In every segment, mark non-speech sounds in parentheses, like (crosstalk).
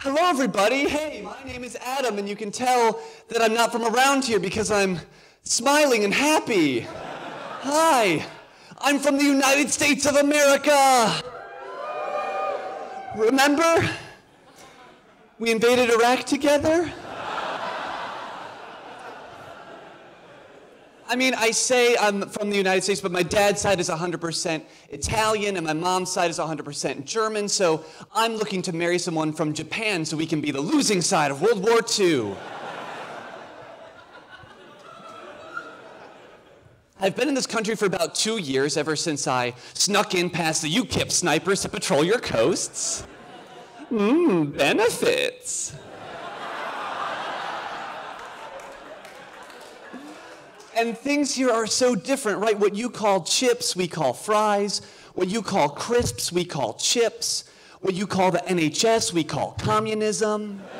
Hello, everybody. Hey, my name is Adam, and you can tell that I'm not from around here because I'm smiling and happy. Hi, I'm from the United States of America. Remember? We invaded Iraq together? I mean, I say I'm from the United States, but my dad's side is 100% Italian and my mom's side is 100% German, so I'm looking to marry someone from Japan so we can be the losing side of World War II. I've been in this country for about two years, ever since I snuck in past the UKIP snipers to patrol your coasts. Mmm, benefits. And things here are so different, right? What you call chips, we call fries. What you call crisps, we call chips. What you call the NHS, we call communism. (laughs)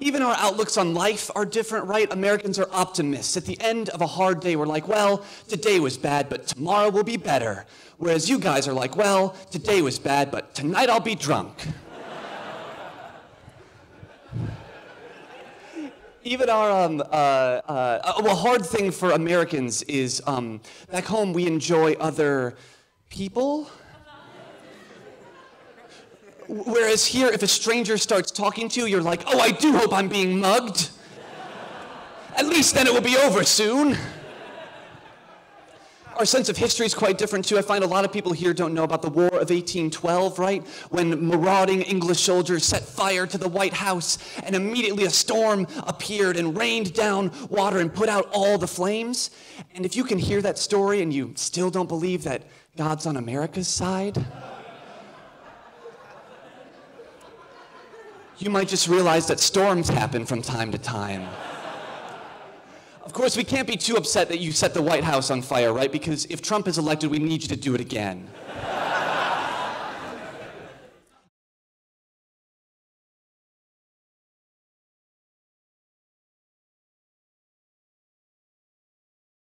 Even our outlooks on life are different, right? Americans are optimists. At the end of a hard day, we're like, well, today was bad, but tomorrow will be better. Whereas you guys are like, well, today was bad, but tonight I'll be drunk. Even our um, uh, uh, well, hard thing for Americans is um, back home we enjoy other people. Whereas here, if a stranger starts talking to you, you're like, oh, I do hope I'm being mugged. At least then it will be over soon. Our sense of history is quite different too. I find a lot of people here don't know about the War of 1812, right? When marauding English soldiers set fire to the White House and immediately a storm appeared and rained down water and put out all the flames. And if you can hear that story and you still don't believe that God's on America's side, you might just realize that storms happen from time to time. Of course, we can't be too upset that you set the White House on fire, right? Because if Trump is elected, we need you to do it again.